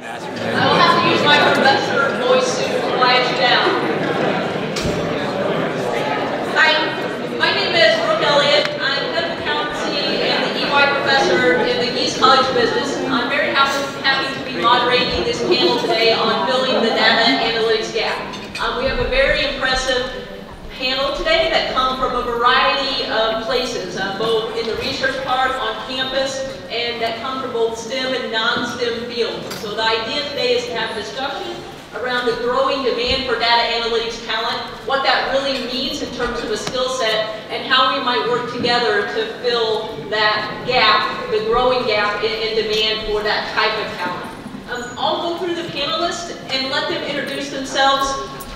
I will have to use my professor voice to quiet you down. Hi, my name is Brooke Elliott. I'm head of accountancy and the EY professor in the Gies College business. I'm very happy, happy to be moderating this panel today on filling the data analytics gap. Um, we have a very impressive panel today that come from a variety of places, uh, both in the research park, on campus, and that come from both STEM and non-STEM fields. So the idea today is to have a discussion around the growing demand for data analytics talent, what that really means in terms of a skill set, and how we might work together to fill that gap, the growing gap in, in demand for that type of talent. Um, I'll go through the panelists and let them introduce themselves,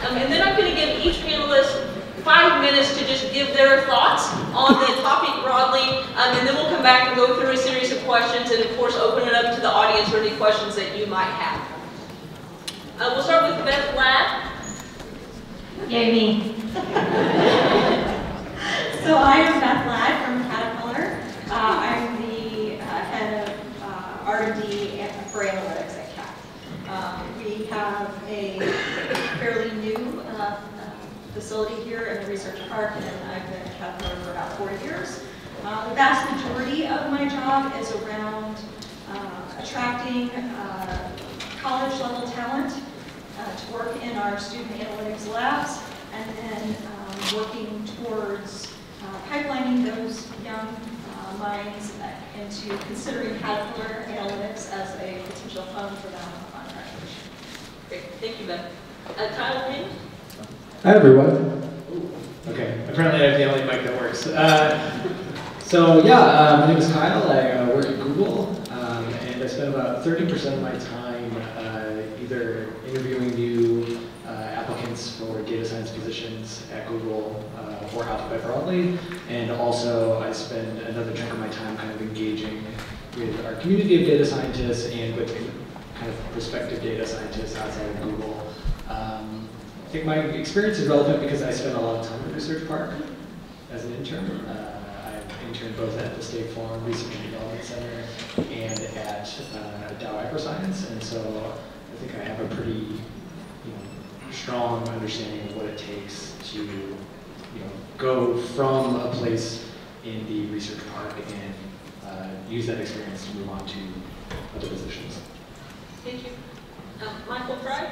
um, and then I'm going to give each panelist five minutes to just give their thoughts on the topic broadly, um, and then we'll come back and go through a series of questions, and of course open it up to the audience for any questions that you might have. Uh, we'll start with Beth Ladd. Yay me. so I am Beth Ladd from Caterpillar. Uh, I'm the uh, head of uh, R&D for analytics at CAT. Um, we have a fairly new uh, facility here in the research park, and I've been at Caterpillar for about four years. Uh, the vast majority of my job is around uh, attracting uh, college-level talent uh, to work in our student analytics labs, and then um, working towards uh, pipelining those young uh, minds into considering Caterpillar Analytics as a potential home for them upon graduation. Great, thank you, Beth. Uh, Kyle Payne. Hi, everyone. Okay, apparently I have the only mic that works. Uh, so yeah, uh, my name is Kyle. I uh, work at Google, um, and I spend about 30% of my time uh, either interviewing new uh, applicants for data science positions at Google uh, or Alphabet broadly, and also I spend another chunk of my time kind of engaging with our community of data scientists and with kind of prospective data scientists outside of Google. Um, I think my experience is relevant because I spent a lot of time at Research Park as an intern. Uh, I interned both at the State Farm Research and Development Center and at uh, Dow AgroScience, and so I think I have a pretty you know, strong understanding of what it takes to you know, go from a place in the research park and uh, use that experience to move on to other positions. Thank you. Um, Michael Fry.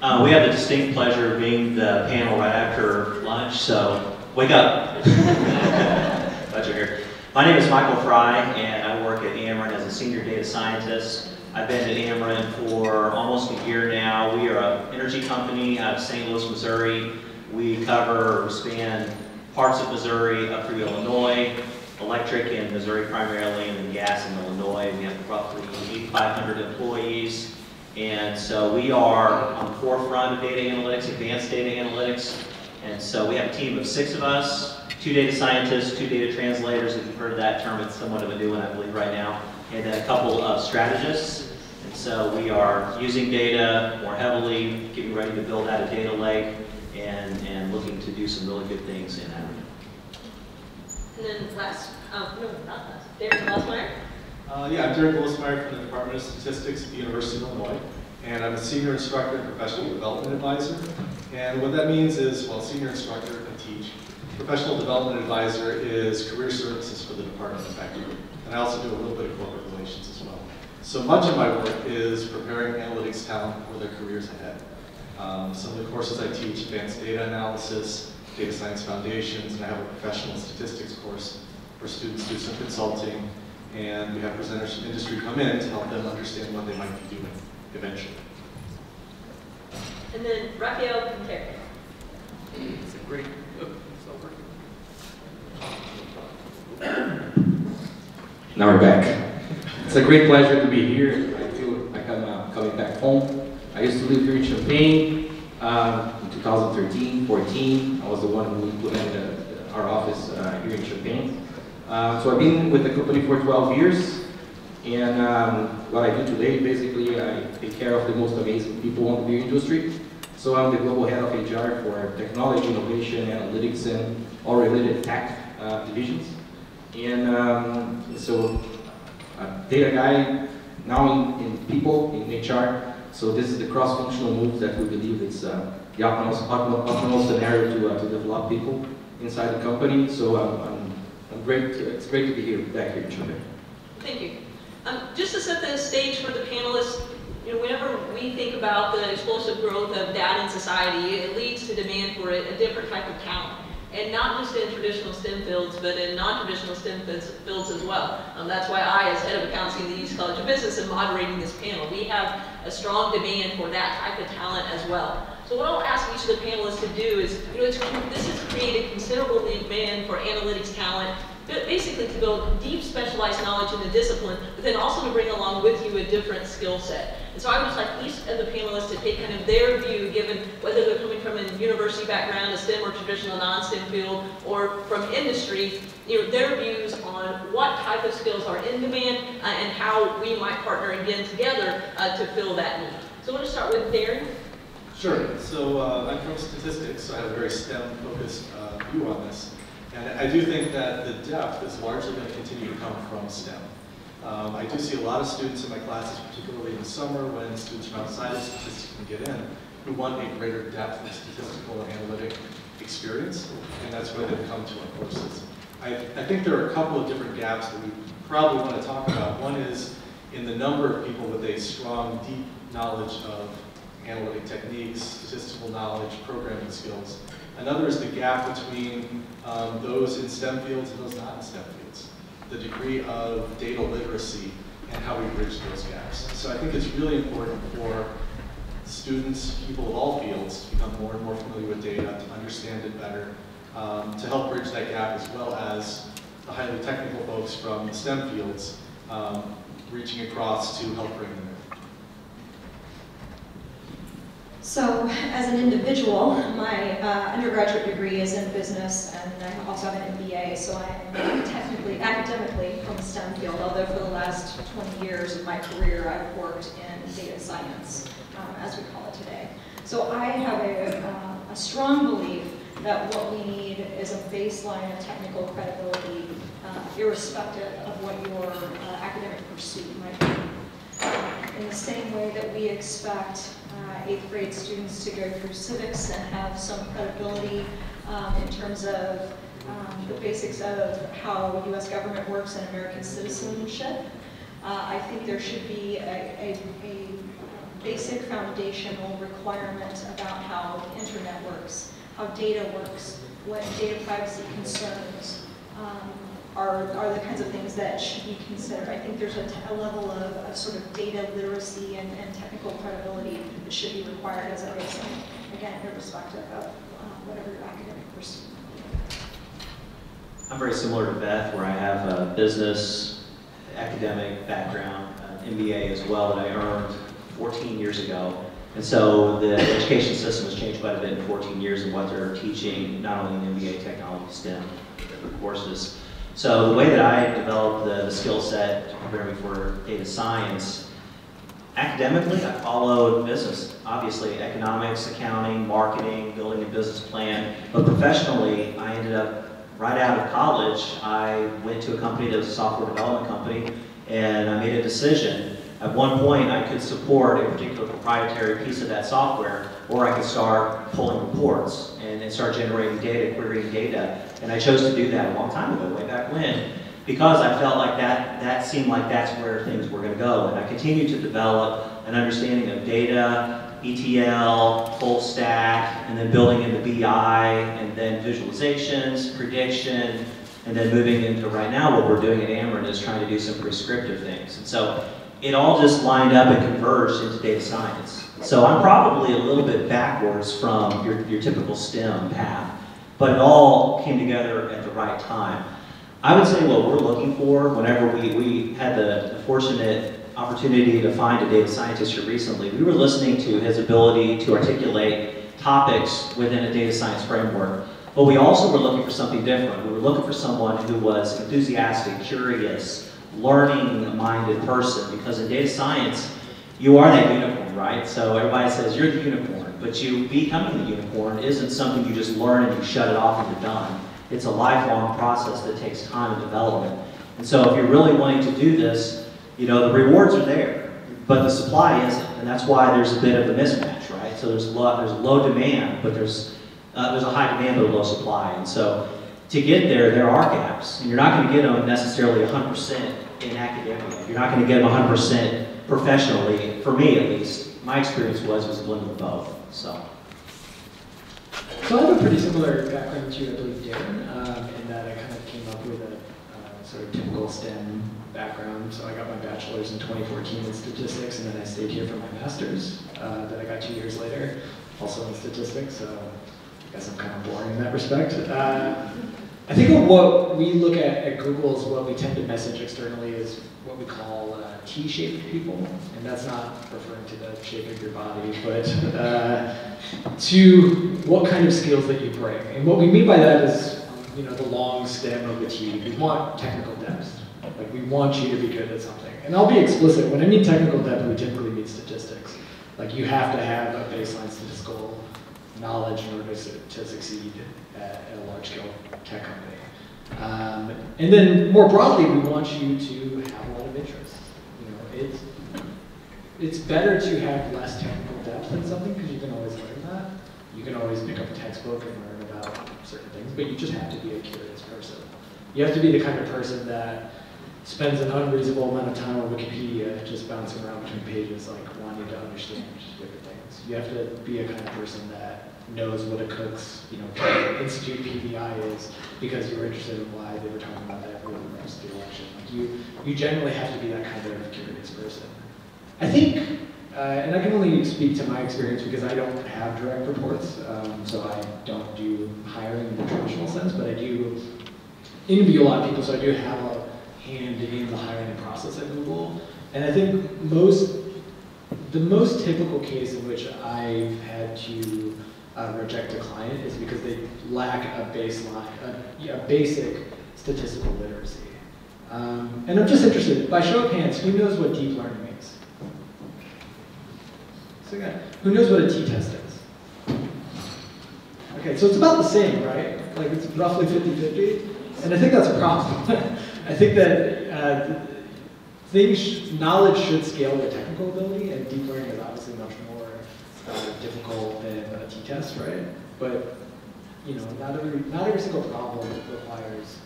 Uh, we have the distinct pleasure of being the panel right after lunch, so wake up. Glad you're here. My name is Michael Fry, and I work at Ameren as a senior data scientist. I've been at Ameren for almost a year now. We are an energy company out of St. Louis, Missouri. We cover, span parts of Missouri up through Illinois, electric in Missouri primarily, and then gas in Illinois. We have roughly 8,500 employees. And so we are on the forefront of data analytics, advanced data analytics. And so we have a team of six of us, two data scientists, two data translators, if you've heard of that term, it's somewhat of a new one, I believe, right now, and then a couple of strategists. And so we are using data more heavily, getting ready to build out a data lake, and, and looking to do some really good things in that. And then last, um, no, not last, Darren Glosemeyer. Uh, yeah, I'm Darren Glosemeyer from the Department of Statistics at the University of Illinois, and I'm a senior instructor and professional development advisor. And what that means is, well, senior instructor, I teach. Professional development advisor is career services for the Department of Faculty. And I also do a little bit of corporate relations as well. So much of my work is preparing analytics talent for their careers ahead. Um, some of the courses I teach, advanced data analysis, data science foundations, and I have a professional statistics course where students do some consulting and we have presenters from industry come in to help them understand what they might be doing eventually. And then Rafael Pinterich. It's a great, oh, it's not working. Now we're back. It's a great pleasure to be here. I feel like I'm uh, coming back home. I used to live here in Champaign um, in 2013, 14. I was the one who implemented uh, our office uh, here in Champaign. Uh, so I've been with the company for 12 years, and um, what I do today, basically, I take care of the most amazing people in the beer industry. So I'm the global head of HR for technology, innovation, analytics, and all related tech uh, divisions. And um, so, data guy, now in, in people, in HR. So this is the cross-functional move that we believe is uh, the optimal, optimal, scenario to, uh, to develop people inside the company. So I'm, I'm, I'm great. To, it's great to be here, back here Chile. Thank you. Um, just to set the stage for the panelists, you know, whenever we think about the explosive growth of data in society, it leads to demand for a, a different type of talent. And not just in traditional fields, but in non-traditional STEM fields as well. Um, that's why I, as head of accounting in the Gies College of Business, am moderating this panel. We have a strong demand for that type of talent as well. So what I'll ask each of the panelists to do is, you know, this has created considerable demand for analytics talent, basically to build deep specialized knowledge in the discipline, but then also to bring along with you a different skill set. And so I would just like each of the panelists to take kind of their view, given whether they're coming from a university background, a STEM or traditional non-STEM field, or from industry, you know, their views on what type of skills are in demand uh, and how we might partner again together uh, to fill that need. So want to start with Darren. Sure. So uh, I'm from statistics, so I have a very STEM-focused uh, view on this. And I do think that the depth is largely going to continue to come from STEM. Um, I do see a lot of students in my classes, particularly in the summer when students from outside of statistics can get in, who want a greater depth of statistical and analytic experience, and that's where they've come to our courses. I, I think there are a couple of different gaps that we probably want to talk about. One is in the number of people with a strong, deep knowledge of analytic techniques, statistical knowledge, programming skills. Another is the gap between um, those in STEM fields and those not in STEM fields. The degree of data literacy and how we bridge those gaps. So I think it's really important for students, people of all fields, to become more and more familiar with data, to understand it better, um, to help bridge that gap as well as the highly technical folks from the STEM fields um, reaching across to help bring them So as an individual, my uh, undergraduate degree is in business and I also have an MBA, so I'm technically, academically from the STEM field, although for the last 20 years of my career I've worked in data science, um, as we call it today. So I have a, uh, a strong belief that what we need is a baseline of technical credibility, uh, irrespective of what your uh, academic pursuit might be. In the same way that we expect uh, eighth grade students to go through civics and have some credibility um, in terms of um, the basics of how U.S. government works and American citizenship. Uh, I think there should be a, a, a, basic foundational requirement about how internet works, how data works, what data privacy concerns, um, are, are the kinds of things that should be considered. I think there's a, a level of, of, sort of data literacy and, and, technical credibility that should be required as a baseline, again, irrespective of um, whatever your academic pursuit. I'm very similar to Beth, where I have a business, academic background, MBA as well, that I earned 14 years ago. And so the education system has changed quite a bit in 14 years in what they're teaching, not only in MBA technology STEM courses, so the way that I developed the, the skill set to prepare me for data science, academically, I followed business. Obviously, economics, accounting, marketing, building a business plan. But professionally, I ended up, right out of college, I went to a company that was a software development company, and I made a decision. At one point, I could support a particular proprietary piece of that software, or I could start pulling reports and, and start generating data, querying data. And I chose to do that a long time ago, way back when, because I felt like that, that seemed like that's where things were going to go. And I continued to develop an understanding of data, ETL, full stack, and then building into BI, and then visualizations, prediction, and then moving into right now what we're doing at Ameren is trying to do some prescriptive things. And so it all just lined up and converged into data science. So I'm probably a little bit backwards from your, your typical STEM path, but it all came together at the right time. I would say what we're looking for whenever we, we had the, the fortunate opportunity to find a data scientist here recently, we were listening to his ability to articulate topics within a data science framework. But we also were looking for something different. We were looking for someone who was enthusiastic, curious, learning-minded person because in data science, you are that unicorn, right? So everybody says you're the unicorn, but you becoming the unicorn isn't something you just learn and you shut it off and you're done. It's a lifelong process that takes time and development. And so if you're really wanting to do this, you know, the rewards are there, but the supply isn't, and that's why there's a bit of a mismatch, right? So there's a lot, there's low demand, but there's, uh, there's a high demand but a low supply, and so to get there, there are gaps, and you're not going to get them necessarily 100% in academia. You're not going to get them 100% professionally, for me at least. My experience was, was a blend of both, so. So I have a pretty similar background to you, I believe, Darren, um, in that I kind of came up with a uh, sort of typical STEM background. So I got my bachelor's in 2014 in statistics, and then I stayed here for my master's uh, that I got two years later, also in statistics. So I guess I'm kind of boring in that respect. Uh, I think what we look at at Google is what we tend to message externally is what we call uh, T-shaped people, and that's not referring to the shape of your body, but uh, to what kind of skills that you bring. And what we mean by that is, you know, the long stem of the T. We want technical depth. Like we want you to be good at something. And I'll be explicit. When I mean technical depth, we typically mean statistics. Like you have to have a baseline statistical knowledge in order to, to succeed at, at a large-scale tech company. Um, and then more broadly, we want you to have a lot of interest. It's it's better to have less technical depth in something because you can always learn that. You can always pick up a textbook and learn about certain things, but you just have to be a curious person. You have to be the kind of person that spends an unreasonable amount of time on Wikipedia just bouncing around between pages, like wanting to understand different things. You have to be a kind of person that knows what a Cook's, you know, Institute PVI is because you were interested in why they were talking about that really the rest of the election. You, you generally have to be that kind of curious person. I think, uh, and I can only speak to my experience because I don't have direct reports, um, so I don't do hiring in the traditional sense, but I do interview a lot of people, so I do have a hand in the hiring process at Google. And I think most, the most typical case in which I've had to uh, reject a client is because they lack a baseline, a, a basic statistical literacy. Um, and I'm just interested, by show of hands, who knows what deep learning means? So again, who knows what a t-test is? Okay, so it's about the same, right? Like it's roughly 50-50. And I think that's a problem. I think that uh, things, knowledge should scale with technical ability, and deep learning is obviously much more uh, difficult than a t-test, right? But you know, not every not every single problem requires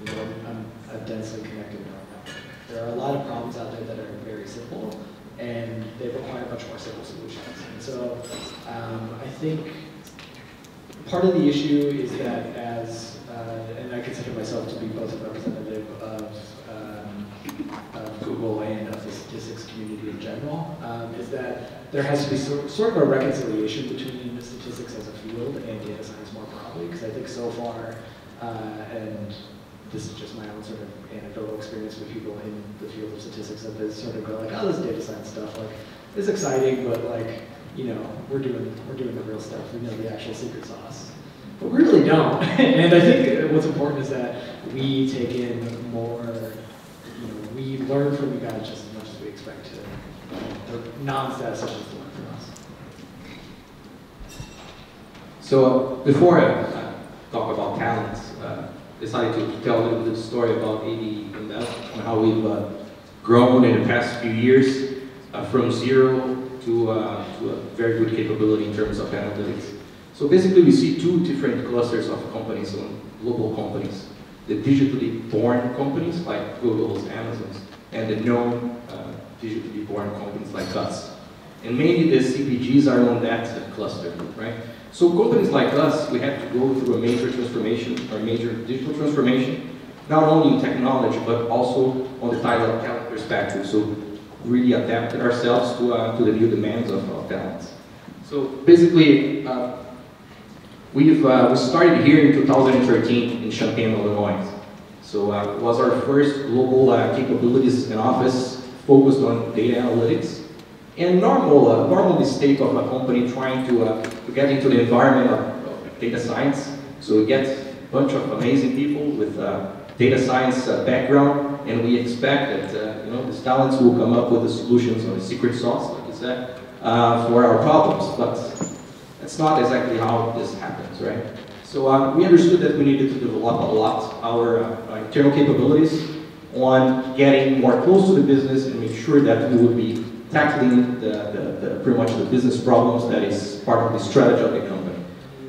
you know a, a densely connected neural network. There are a lot of problems out there that are very simple, and they require much more simple solutions. And so um, I think part of the issue is that as uh, and I consider myself to be both a representative of, um, of Google and of the statistics community in general, um, is that there has to be sort, sort of a reconciliation between statistics as a field and data science more broadly, because I think so far, uh, and this is just my own sort of anecdotal experience with people in the field of statistics, that they sort of go like, oh, this data science stuff, like, it's exciting, but like, you know, we're doing, we're doing the real stuff, we know the actual secret sauce. But we really don't. and I think what's important is that we take in more, you know, we learn from you guys just as much as we expect to, the non-statisticians learn from us. So before I talk about talents, uh, decided to tell a little bit of the story about AB and how we've uh, grown in the past few years uh, from zero to, uh, to a very good capability in terms of analytics. So basically we see two different clusters of companies, global companies. The digitally born companies like Google's, Amazon's, and the known uh, digitally born companies like us. And mainly the CPGs are on that cluster, right? So companies like us, we have to go through a major transformation, or major digital transformation, not only in technology, but also on the talent, perspective. So really adapted ourselves to, uh, to the new demands of, of talents. So basically, uh, we've uh, we started here in 2013 in Champaign, Illinois. So uh, it was our first global uh, capabilities and office focused on data analytics. And normal, uh, normal mistake of a company trying to, uh, to get into the environment of, of, data science. So we get a bunch of amazing people with uh, data science uh, background, and we expect that uh, you know these talents will come up with the solutions or the secret sauce, like you said, uh, for our problems. But that's not exactly how this happens, right? So we understood that we needed to develop a lot our internal capabilities on getting more close to the business and make sure that we would be tackling the, the, the pretty much the business problems that is part of the strategy of the company.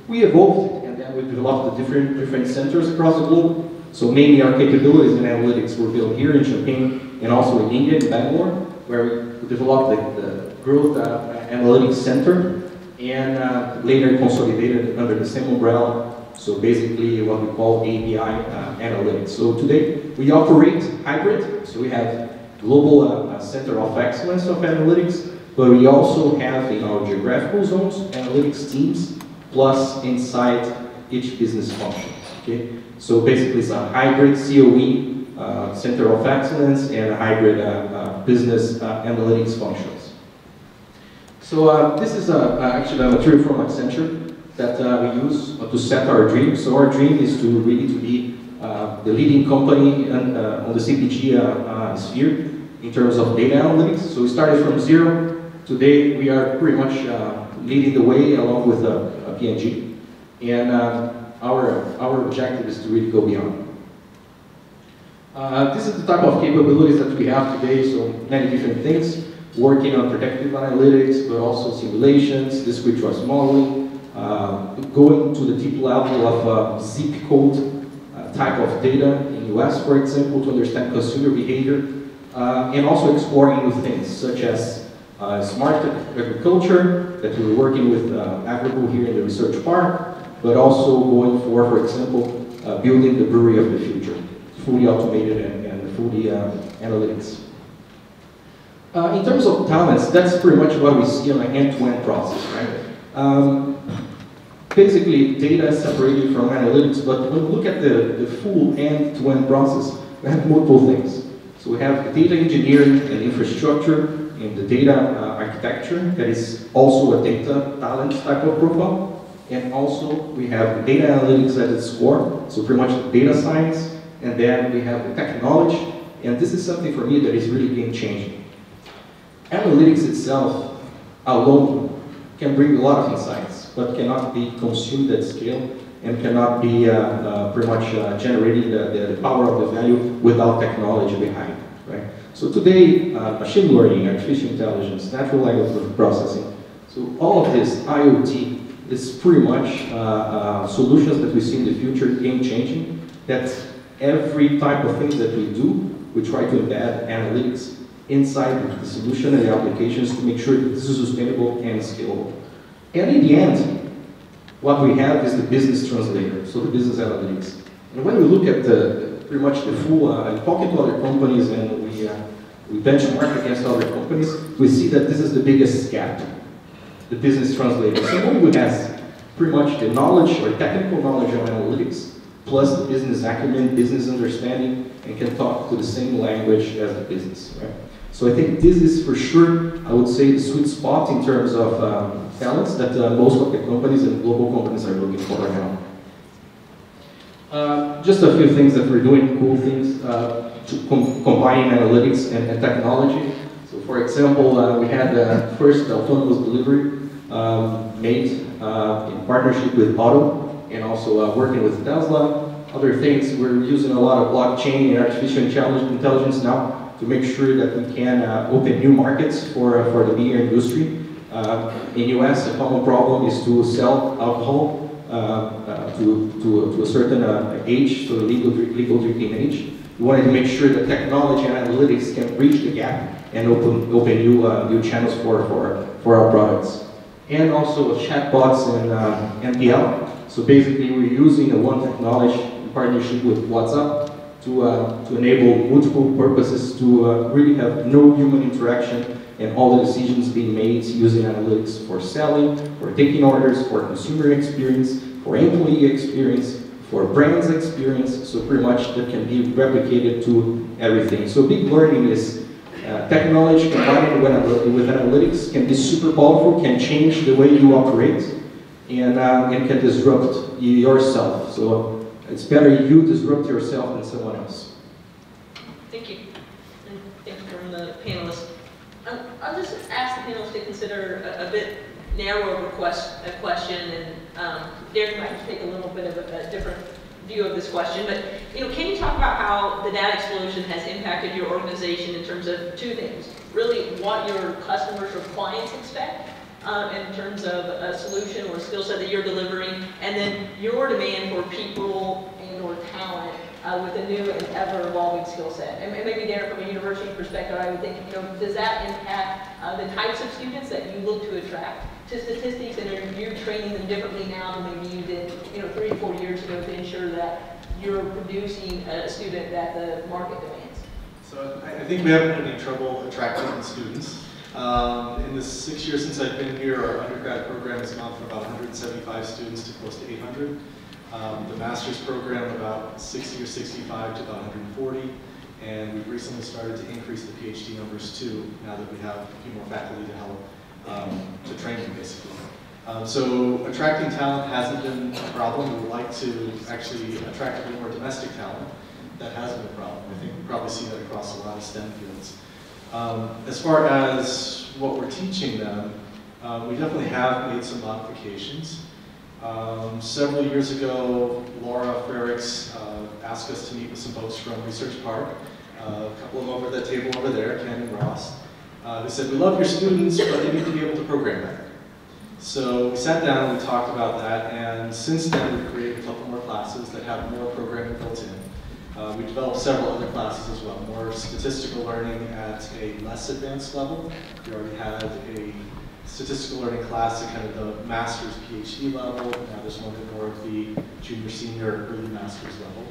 We evolved and then we developed the different, different centers across the globe. So mainly our capabilities in analytics were built here in Champaign and also in India, in Bangalore, where we developed the, the Growth uh, Analytics Center and uh, later consolidated under the same umbrella. So basically what we call API uh, analytics. So today we operate hybrid. So we have global uh, center of excellence of analytics, but we also have in our geographical zones analytics teams plus inside each business function. Okay, so basically it's a hybrid COE uh, center of excellence and a hybrid uh, uh, business uh, analytics functions. So uh, this is actually a material from Accenture that uh, we use to set our dream. So our dream is to really to be uh, the leading company on, on the CPG sphere in terms of data analytics. So we started from zero. Today we are pretty much leading the way along with uh, P&G. Our, our objective is to really go beyond. Uh, this is the type of capabilities that we have today, so many different things working on predictive analytics, but also simulations, discrete trust modeling, uh, going to the deep level of uh, zip code uh, type of data in US, for example, to understand consumer behavior, uh, and also exploring new things, such as uh, smart agriculture, that we're working with uh, here in the research park, but also going for, for example, building the brewery of the future, fully automated and, and fully analytics. Uh, in terms of talents, that's pretty much what we see on an end-to-end process, right? Um, basically, data is separated from analytics, but when we look at the, the full end-to-end process, we have multiple things. So we have data engineering and infrastructure and the data uh, architecture that is also a data talent type of profile. And also we have data analytics at its core, so pretty much data science. And then we have the technology. And this is something for me that is really game changing analytics itself alone can bring a lot of insights, but cannot be consumed at scale and cannot be uh, uh, pretty much uh, generating the, the, power of the value without technology behind? So today, uh, machine learning, artificial intelligence, natural language processing, so all of this IoT is pretty much uh, uh, solutions that we see in the future, game changing, that every type of things that we do, we try to embed analytics inside the solution and the applications to make sure that this is sustainable and scalable. And in the end, what we have is the business translator, so the business analytics. And when we look at the, pretty much the full, uh, and talking to other companies and uh, we benchmark against other companies, we see that this is the biggest gap, the business translator. Someone who has pretty much the knowledge or technical knowledge of analytics, plus the business acumen, business understanding, and can talk to the same language as the business, right? So I think this is for sure, I would say, the sweet spot in terms of um, talents that uh, most of the companies and global companies are looking for right now. Uh, just a few things that we're doing, cool things, uh, to com combining analytics and, and, technology. So for example, uh, we had the first autonomous delivery um, made uh, in partnership with Otto and also uh, working with Tesla. Other things, we're using a lot of blockchain and artificial intelligence now to make sure that we can uh, open new markets for, for the beer industry. In US, a common problem is to sell alcohol to, to, to a certain age, so the legal, legal drinking age. We wanted to make sure that technology and analytics can bridge the gap and open, open new, uh, new channels for, for, for our products. And also chatbots and uh, MPL. So basically we're using a one technology in partnership with WhatsApp to, uh, to enable multiple purposes to uh, really have no human interaction and all the decisions being made using analytics for selling, for taking orders, for consumer experience, for employee experience, for brands experience, so pretty much that can be replicated to everything. So big learning is uh, technology combined with, analytics can be super powerful, can change the way you operate, and, uh, and can disrupt yourself. So it's better you disrupt yourself than someone else. Thank you. And thank you from the panelists. Um, I'll just ask the panelists to consider a, a bit narrower request, a question, and um, Darren might take a little bit of a, a different view of this question, but, you know, can you talk about how the data explosion has impacted your organization in terms of two things? Really, what your customers or clients expect, um, in terms of a solution or skill set that you're delivering, and then your demand for people and or talent uh, with a new and ever evolving skill set. And maybe Darren, from a university perspective, I would think, you know, does that impact uh, the types of students that you look to attract to statistics, and are you training them differently now than maybe you did, you know, three or four years ago to ensure that you're producing a student that the market demands? So I I think we haven't had any trouble attracting students. Um, In the six years since I've been here, our undergrad program has gone from about 175 students to close to 800. Um, The master's program, about 60 or 65 to about 140. And we've recently started to increase the PhD numbers too, now that we have a few more faculty to help, um, to train them basically. Um, So attracting talent hasn't been a problem. We would like to actually attract a little more domestic talent. That has been a problem. I think we probably see that across a lot of STEM fields. Um, As far as what we're teaching them, uh, we definitely have made some modifications. Um, Several years ago, Laura Frerichs uh, asked us to meet with some folks from Research Park, uh, a couple of them over at that table over there, Ken and Ross. Uh, They said, "We love your students, but they need to be able to program better." So we sat down and we talked about that, and since then, we've created a couple more classes that have more programming built in. Uh, we developed several other classes as well, more statistical learning at a less advanced level. We already had a statistical learning class at kind of the master's PhD level. Now there's one at more of the junior, senior, early master's level.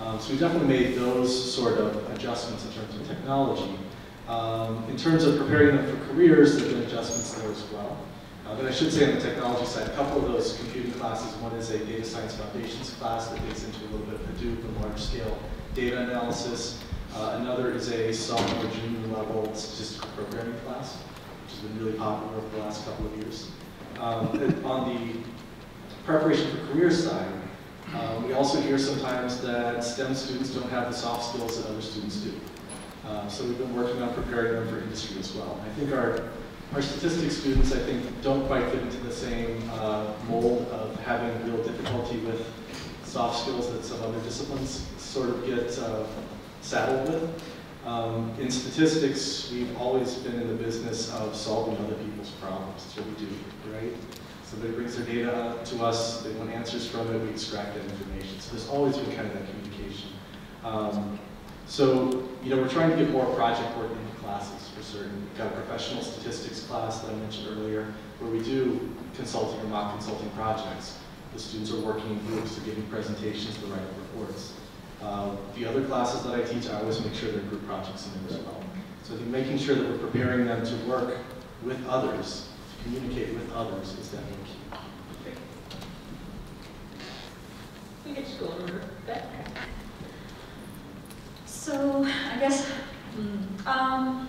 Um, so we definitely made those sort of adjustments in terms of technology. Um, in terms of preparing them for careers, there have been adjustments there as well. Uh, but I should say on the technology side, a couple of those computing classes, one is a data science foundations class that gets into a little bit of Hadoop and large scale data analysis. Uh, another is a sophomore junior level statistical programming class, been really popular over the last couple of years. Um, on the preparation for career side, uh, we also hear sometimes that STEM students don't have the soft skills that other students do. Uh, so we've been working on preparing them for industry as well. I think our our statistics students, I think, don't quite fit into the same uh, mold of having real difficulty with soft skills that some other disciplines sort of get uh, saddled with. Um, in statistics, we've always been in the business of solving other people's problems. That's what we do, right? Somebody brings their data to us, they want answers from it, we extract that information. So there's always been kind of that communication. Um, so, you know, we're trying to get more project work into classes for certain. We've got a professional statistics class that I mentioned earlier, where we do consulting or mock consulting projects. The students are working in groups, they're giving presentations, they're writing reports. Uh, the other classes that I teach, I always make sure there are group projects in there as well. So I think making sure that we're preparing them to work with others, to communicate with others is definitely key. We can just go over that. So I guess, um,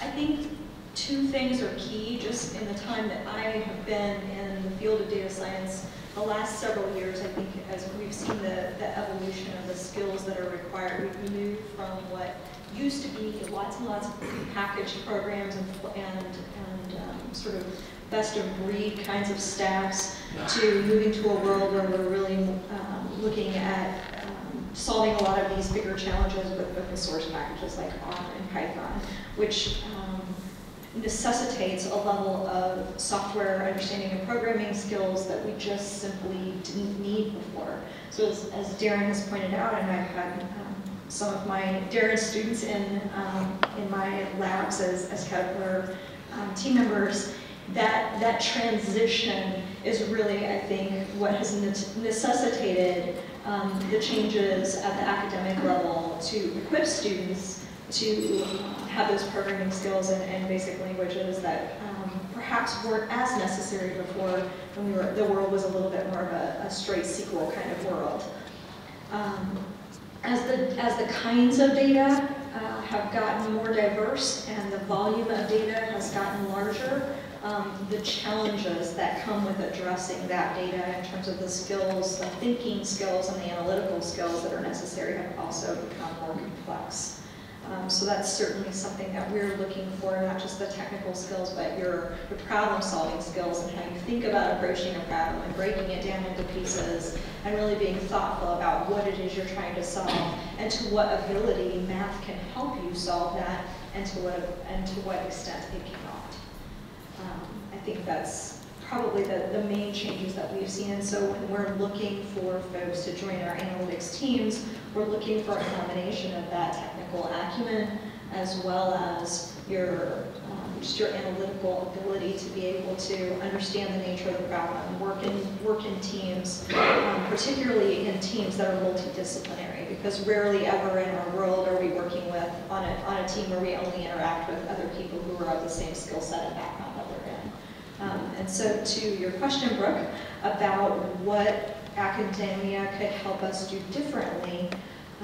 I think two things are key just in the time that I have been in the field of data science. The last several years, I think, as we've seen the, the evolution of the skills that are required, we've moved from what used to be lots and lots of packaged programs and, and, and um, sort of best of breed kinds of stacks to moving to a world where we're really um, looking at um, solving a lot of these bigger challenges with open source packages like R and Python, which um, necessitates a level of software understanding and programming skills that we just simply didn't need before. So as, as Darren has pointed out, and I've had um, some of my Darren students in, um, in my labs as, as Caterpillar um, team members, that, that transition is really, I think, what has necessitated um, the changes at the academic level to equip students to have those programming skills and, and basic languages that um, perhaps weren't as necessary before when we were, the world was a little bit more of a, a straight SQL kind of world. Um, as the, as the kinds of data uh, have gotten more diverse and the volume of data has gotten larger, um, the challenges that come with addressing that data in terms of the skills, the thinking skills and the analytical skills that are necessary have also become more complex. Um, so that's certainly something that we're looking for, not just the technical skills, but your, your problem-solving skills and how you think about approaching a problem and breaking it down into pieces and really being thoughtful about what it is you're trying to solve and to what ability math can help you solve that and to what, and to what extent it cannot. Um, I think that's probably the, the main changes that we've seen. And so when we're looking for folks to join our analytics teams, we're looking for a combination of that technical acumen as well as your um, just your analytical ability to be able to understand the nature of the problem, work in work in teams, um, particularly in teams that are multidisciplinary, because rarely ever in our world are we working with on a on a team where we only interact with other people who are of the same skill set and background that we're in. Um, and so to your question, Brooke, about what academia could help us do differently,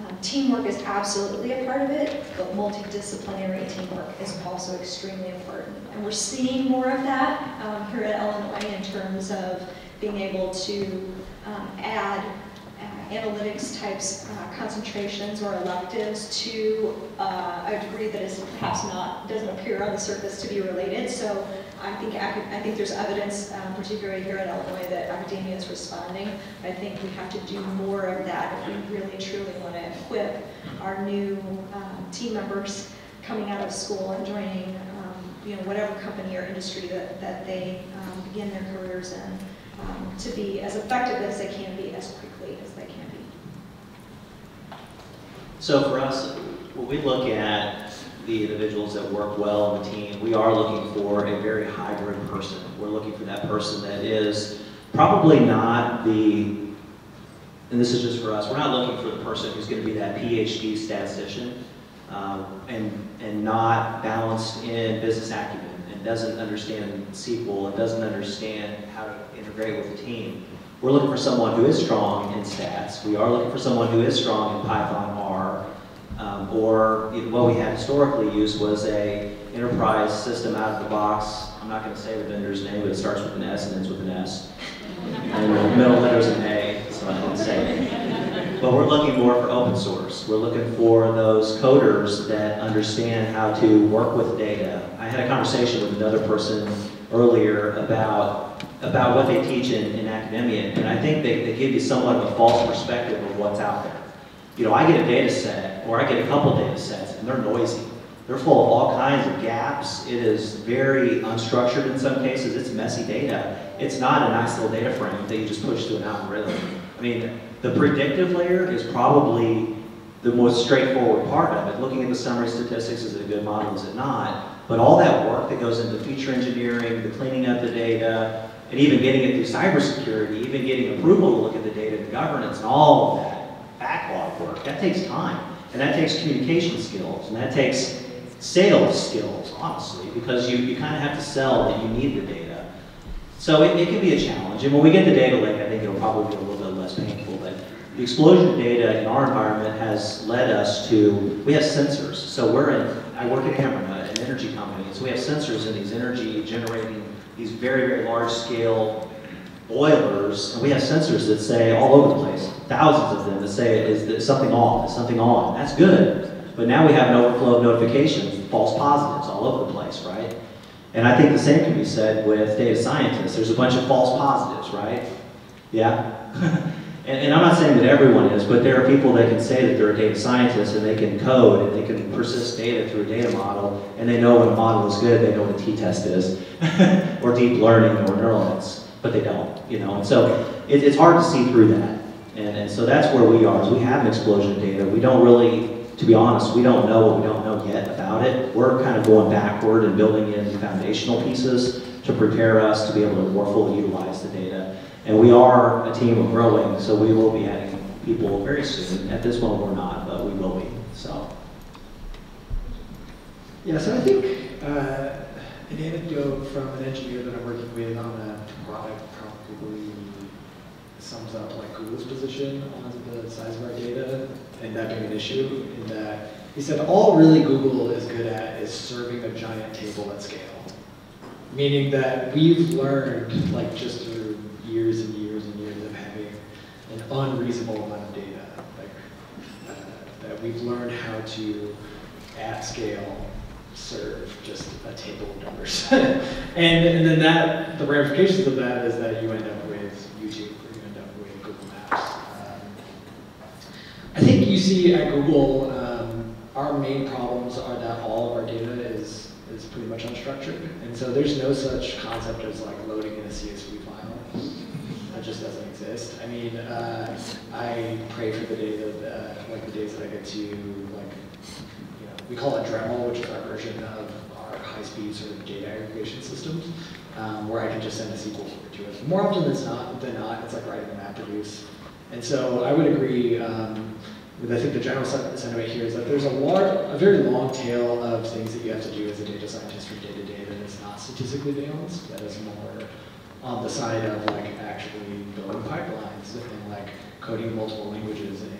um, teamwork is absolutely a part of it, but multidisciplinary teamwork is also extremely important. And we're seeing more of that um, here at Illinois in terms of being able to um, add uh, analytics types uh, concentrations or electives to uh, a degree that is perhaps not, doesn't appear on the surface to be related. So I think, I think there's evidence, um, particularly here at Illinois, that academia is responding. I think we have to do more of that if we really truly want to equip our new um, team members coming out of school and joining, um, you know, whatever company or industry that, that they um, begin their careers in, um, to be as effective as they can be, as quickly as they can be. So for us, when we look at the individuals that work well on the team, we are looking for a very hybrid person. We're looking for that person that is probably not the, and this is just for us, we're not looking for the person who's going to be that PhD statistician um, and, and not balanced in business acumen and doesn't understand SQL and doesn't understand how to integrate with the team. We're looking for someone who is strong in stats. We are looking for someone who is strong in Python, R, um, or what we had historically used was a enterprise system out of the box. I'm not going to say the vendor's name, but it starts with an S and ends with an S. And the middle letter's an A, so I don't say it. But we're looking more for open source. We're looking for those coders that understand how to work with data. I had a conversation with another person earlier about, about what they teach in, in academia, and I think they, they give you somewhat of a false perspective of what's out there. You know, I get a data set, or I get a couple data sets, and they're noisy. They're full of all kinds of gaps. It is very unstructured in some cases. It's messy data. It's not a nice little data frame that you just push through an algorithm. I mean, the predictive layer is probably the most straightforward part of it. Looking at the summary statistics, is it a good model, is it not? But all that work that goes into feature engineering, the cleaning up the data, and even getting it through cybersecurity, even getting approval to look at the data and governance and all of that backlog work, that takes time. And that takes communication skills, and that takes sales skills, honestly, because you, you kind of have to sell that you need the data. So it, it can be a challenge, and when we get the data lake, I think it'll probably be a little bit less painful, but the explosion of data in our environment has led us to, we have sensors. So we're in, I work at Ameren, uh, an energy company, so we have sensors in these energy generating, these very, very large scale boilers, and we have sensors that say all over the place, thousands of them that say is something off, is something on. That's good. But now we have an overflow of notifications, false positives all over the place, right? And I think the same can be said with data scientists. There's a bunch of false positives, right? Yeah? and, and I'm not saying that everyone is, but there are people that can say that they're a data scientist and they can code and they can persist data through a data model and they know when a model is good, they know what a t-test is, or deep learning or neural nets, but they don't, you know? And so it, it's hard to see through that. And, and so that's where we are, is we have an explosion of data. We don't really to be honest, we don't know what we don't know yet about it. We're kind of going backward and building in foundational pieces to prepare us to be able to more fully utilize the data. And we are a team of growing, so we will be adding people very soon. At this moment, we're not, but we will be, so. Yeah, so I think uh, an anecdote from an engineer that I'm working with on a product probably sums up like Google's position on the size of our data and that being an issue in that he said all really Google is good at is serving a giant table at scale. Meaning that we've learned like just through years and years and years of having an unreasonable amount of data. Like uh, that we've learned how to at scale serve just a table of numbers. and, and then that, the ramifications of that is that you end up with YouTube or you end up with Google Maps. Um, I think you see at Google, um, our main problems are that all of our data is, is pretty much unstructured. And so there's no such concept as like loading in a CSV file. That just doesn't exist. I mean, uh, I pray for the day that, uh, like the days that I get to like we call it Dremel, which is our version of our high-speed sort of data aggregation systems, um, where I can just send a SQL query to it. More often than not, than not, it's like writing a MapReduce. And so I would agree um, with, I think the general sentiment here is that there's a, lar- a very long tail of things that you have to do as a data scientist from day to day that is not statistically balanced, that is more on the side of like actually building pipelines and like coding multiple languages and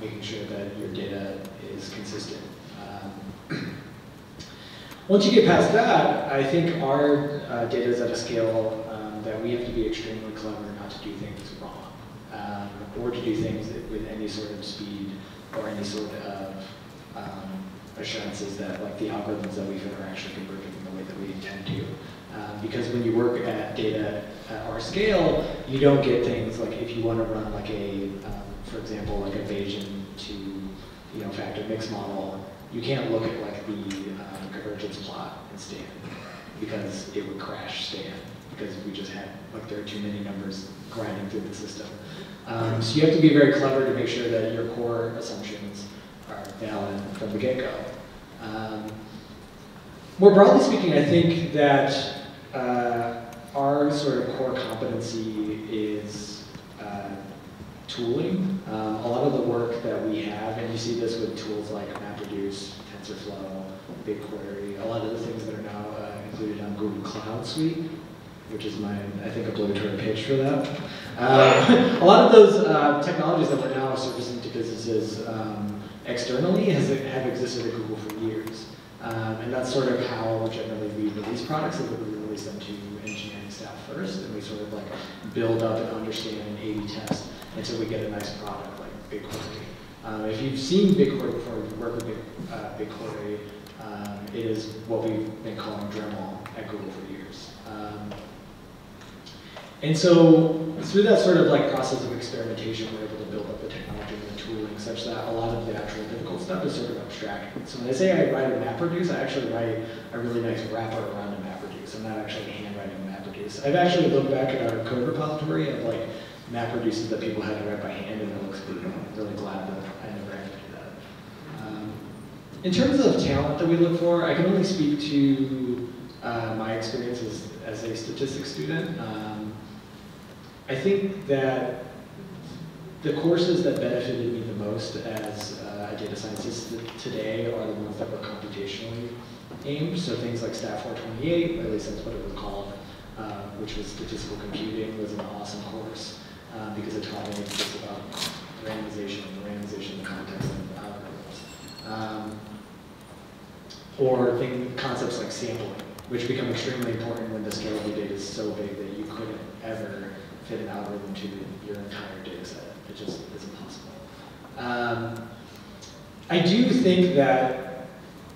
making sure that your data is consistent. Once you get past that, I think our uh, data is at a scale um, that we have to be extremely clever not to do things wrong, um, or to do things with any sort of speed or any sort of um, assurances that like the algorithms that we fit are actually converging in the way that we intend to. Um, because when you work at data at our scale, you don't get things like if you want to run like a, um, for example, like a Bayesian to you know factor mix model, you can't look at like the um, convergence plot in Stan because it would crash Stan because we just had like there are too many numbers grinding through the system. Um, so you have to be very clever to make sure that your core assumptions are valid from the get-go. Um, more broadly speaking, I think that uh, our sort of core competency is uh, tooling. Um, a lot of the work that we have, and you see this with tools like MapReduce, TensorFlow, BigQuery, a lot of the things that are now uh, included on Google Cloud Suite, which is my, I think, obligatory pitch for that. Uh, a lot of those uh, technologies that we're now surfacing to businesses um, externally has, have existed at Google for years. Um, and that's sort of how generally we release products, is that we release them to engineering staff first, and we sort of like build up and understand and A-B test until we get a nice product like BigQuery. Um, if you've seen BigQuery before, you work with Big, uh, um, it is what we've been calling Dremel at Google for years. Um, and so through that sort of like process of experimentation, we're able to build up the technology and the tooling such that a lot of the actual difficult stuff is sort of abstract. So when I say I write a MapReduce, I actually write a really nice wrapper around a MapReduce. I'm not actually handwriting MapReduce. I've actually looked back at our code repository of like MapReduces that people had to write by hand and it looks good. I'm really glad that I never had to do that. Um, in terms of talent that we look for, I can only speak to uh, my experience as, as a statistics student. Um, I think that the courses that benefited me the most as uh, a data scientist today are the ones that were computationally aimed. So things like Stat 428, at least that's what it was called, uh, which was statistical computing, was an awesome course uh, because it taught me just about randomization, randomization in the context of algorithms. Um, or thing, concepts like sampling, which become extremely important when the scale of your data is so big that you couldn't ever fit an algorithm to your entire data set. It just is impossible. Um, I do think that,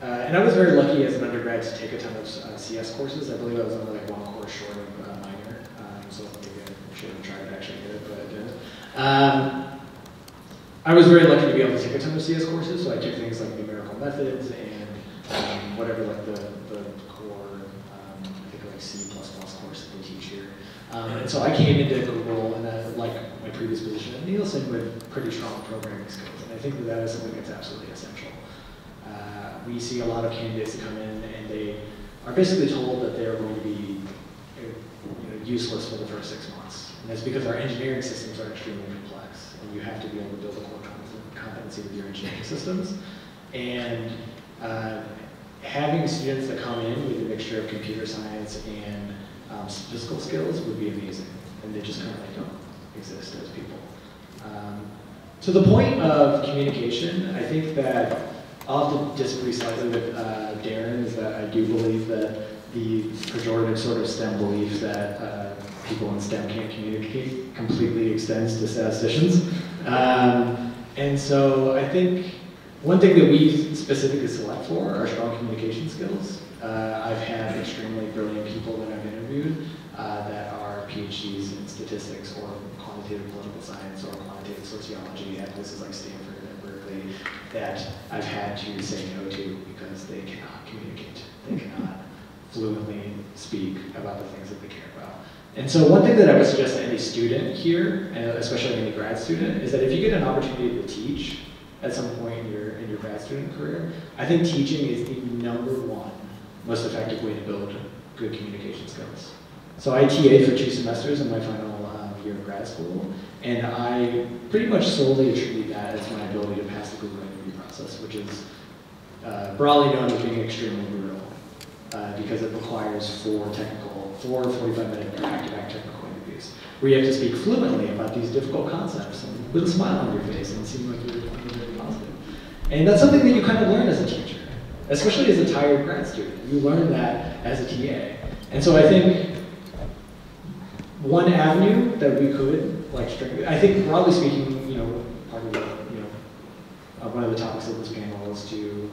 uh, and I was very lucky as an undergrad to take a ton of uh, CS courses. I believe I was only like one course short of uh, minor, um, so maybe I should have tried to actually get it, but I didn't. Um, I was very lucky to be able to take a ton of CS courses, so I took things like numerical methods and um, whatever like the, the core, um, I think like C++ course that they teach here. Um, and so I came into Google and like my previous position at Nielsen with pretty strong programming skills. And I think that that is something that's absolutely essential. Uh, we see a lot of candidates that come in and they are basically told that they're going to be you know, useless for the first six months. That's because our engineering systems are extremely complex. And you have to be able to build a core competency with your engineering systems. And uh, having students that come in with a mixture of computer science and um, physical skills would be amazing, and they just currently don't exist as people. Um, to the point of communication, I think that I'll have to disagree slightly with uh, Darren, is that I do believe that the pejorative sort of STEM belief that uh, people in STEM can't communicate completely extends to statisticians. Um, and so I think one thing that we specifically select for are strong communication skills. Uh, I've had extremely brilliant people that I've interviewed uh, that are PhDs in statistics or quantitative political science or quantitative sociology at places like Stanford and Berkeley that I've had to say no to because they cannot communicate. They cannot fluently speak about the things that they care about. And so one thing that I would suggest to any student here, and especially any grad student, is that if you get an opportunity to teach at some point in your, in your grad student career, I think teaching is the number one most effective way to build good communication skills. So I TA'd for two semesters in my final um, year of grad school, and I pretty much solely attribute that as my ability to pass the Google interview process, which is uh, broadly known as being extremely brutal, uh, because it requires four technical, four 45-minute back-to-back technical interviews, where you have to speak fluently about these difficult concepts and with a smile on your face and seem like you're you're very positive. And that's something that you kind of learn as a teacher, especially as a tired grad student. You learn that as a TA. And so I think one avenue that we could, like, I think broadly speaking, you know, part of the, you know, uh, one of the topics of this panel is to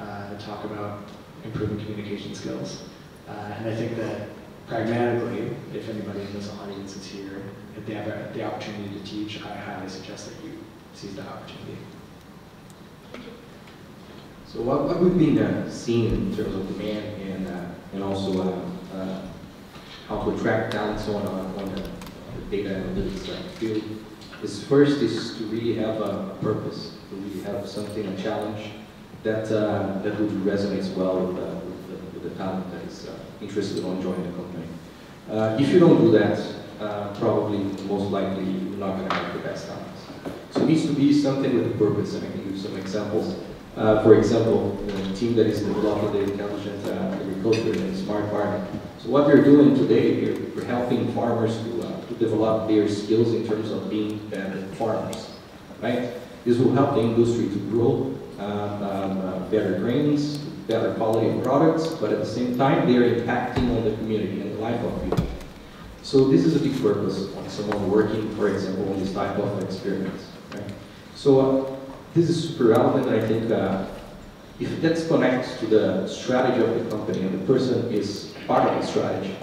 uh, talk about improving communication skills. Uh, and I think that pragmatically, if anybody in this audience is here, if they have a- the opportunity to teach, I highly suggest that you seize that opportunity. So what, what we've been uh, seeing in terms of demand and, uh, and also uh, uh, how to attract talent so on, on on the, the data analytics field is first is to really have a purpose, to really have something, a challenge that, uh, that would resonate well with, uh, with, the, with the talent that is uh, interested on joining the company. Uh, if you don't do that, uh, probably most likely you're not going to have the best talents. So it needs to be something with a purpose, and I can give some examples. Uh, for example, the team that is developing the intelligent uh, agriculture and smart farming. So what they're doing today, they're, they're helping farmers to, uh, to develop their skills in terms of being better farmers, right? This will help the industry to grow um, um, uh, better grains, better quality of products, but at the same time, they're impacting on the community and the life of people. So this is a big purpose on someone working, for example, on this type of experiments. Right? So uh, this is super relevant. I think uh, if that's connected to the strategy of the company and the person is part of the strategy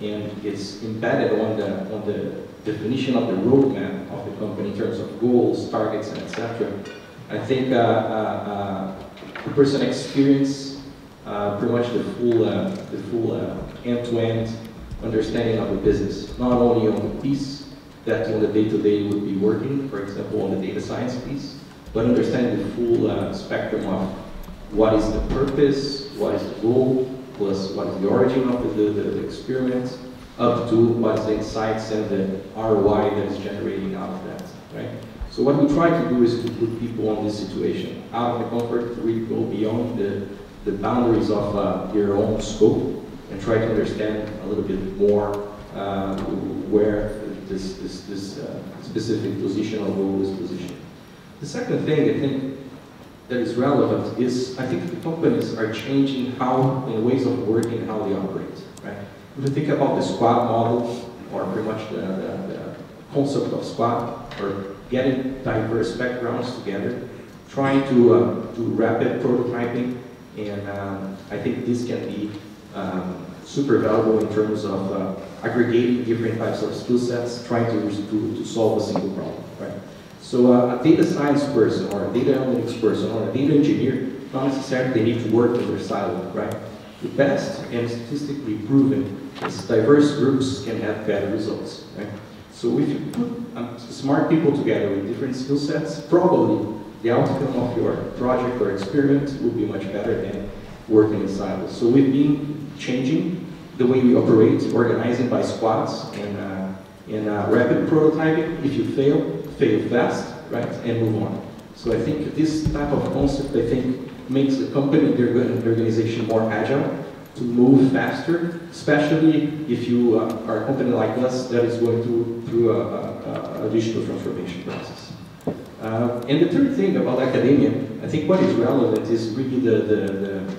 and it's embedded on the on the definition of the roadmap of the company in terms of goals, targets, and etc. I think uh, uh, uh, the person experience pretty much the full the full end-to-end understanding of the business, not only on the piece that on the day-to-day would be working, for example, on the data science piece, but understanding the full spectrum of what is the purpose, what is the goal, plus what is the origin of the, the, the experiment, up to what is the insights and the ROI that is generating out of that, right? So what we try to do is to put people on this situation, out of the comfort, really go beyond the, the boundaries of uh, their own scope, and try to understand a little bit more uh, where this, this, this uh, specific position or role is positioned. The second thing I think that is relevant is I think the companies are changing how, in ways of working, how they operate? If you think about the squad model, or pretty much the, the, the concept of squad, or getting diverse backgrounds together, trying to uh, do rapid prototyping, and um, I think this can be um, super valuable in terms of uh, aggregating different types of skill sets, trying to, to, to solve a single problem, right? So uh, a data science person or a data analytics person or a data engineer, not necessarily they need to work in their silo, right? The best and statistically proven is diverse groups can have better results, right? So if you put um, smart people together with different skill sets, probably the outcome of your project or experiment will be much better than working in silos. So we've been changing the way we operate, organizing by squads and, uh, and uh, rapid prototyping. If you fail, fail fast, right, and move on. So I think this type of concept, I think, makes the company, the organization more agile to move faster, especially if you uh, are a company like us that is going through, through a, a, a digital transformation process. Uh, and the third thing about academia, I think what is relevant is really the, the, the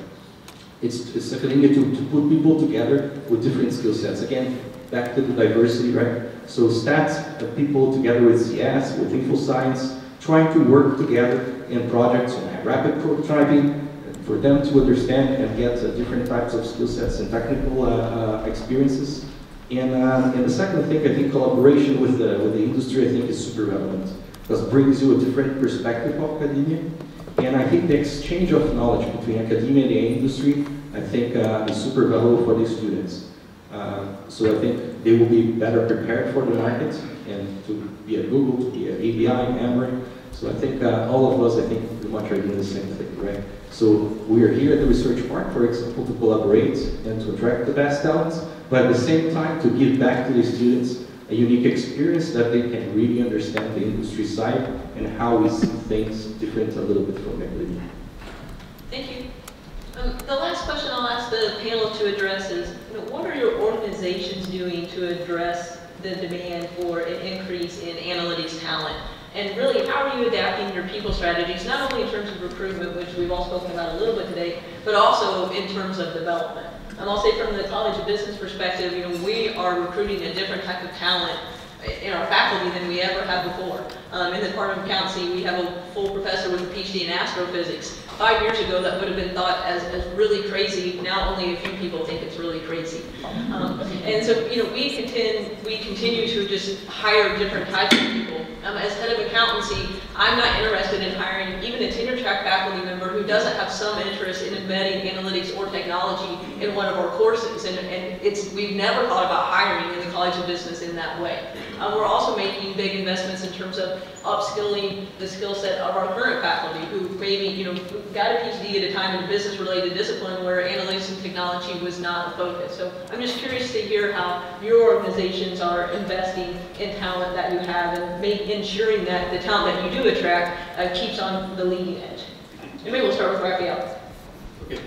it's, it's academia to, to put people together with different skill sets. Again, back to the diversity, right? So stats, uh, people together with CS, with info science, trying to work together in projects and have rapid prototyping for them to understand and get uh, different types of skill sets and technical uh, uh, experiences. And, uh, and the second thing, I think collaboration with the, with the industry, I think is super relevant because it brings you a different perspective of academia. And I think the exchange of knowledge between academia and the industry, I think uh, is super valuable for these students. So I think they will be better prepared for the market and to be at Google, to be at ABI, Ameren. So I think uh, all of us, I think, pretty much are doing the same thing, right? So we are here at the Research Park, for example, to collaborate and to attract the best talents, but at the same time to give back to the students a unique experience that they can really understand the industry side and how we see things different a little bit from academia. Thank you. Um, the last question I'll ask the panel to address is, you know, what are your organizations doing to address the demand for an increase in analytics talent? And really, how are you adapting your people strategies, not only in terms of recruitment, which we've all spoken about a little bit today, but also in terms of development? And I'll say from the College of Business perspective, you know, we are recruiting a different type of talent in our faculty than we ever have before. Um, in the Department of Accountancy, we have a full professor with a PhD in astrophysics. Five years ago, that would have been thought as, as really crazy. Now only a few people think it's really crazy. Um, and so, you know, we contend, we continue to just hire different types of people. Um, as head of accountancy, I'm not interested in hiring even a tenure track faculty member who doesn't have some interest in embedding analytics or technology in one of our courses. And, and it's, we've never thought about hiring in the College of Business in that way. Um, we're also making big investments in terms of upskilling the skill set of our current faculty who maybe, you know, got a PhD at a time in a business-related discipline where analytics and technology was not a focus. So I'm just curious to hear how your organizations are investing in talent that you have and make, ensuring that the talent that you do attract uh, keeps on the leading edge. And maybe we'll start with Rafael. Okay.